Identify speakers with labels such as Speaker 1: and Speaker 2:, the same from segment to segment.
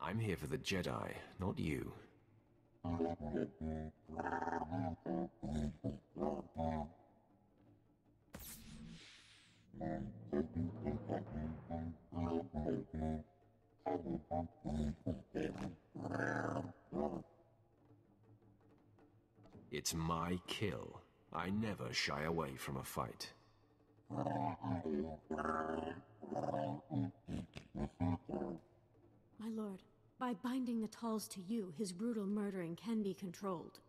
Speaker 1: I'm here for the Jedi, not you. It's my kill. I never shy away from a fight.
Speaker 2: My lord, by binding the Talz to you, his brutal murdering can be controlled.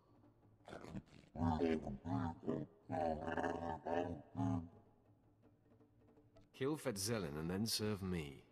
Speaker 1: Kill Fetzelin and then serve me.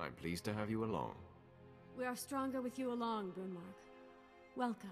Speaker 1: I'm pleased to have you along.
Speaker 2: We are stronger with you along, Broonmark. Welcome.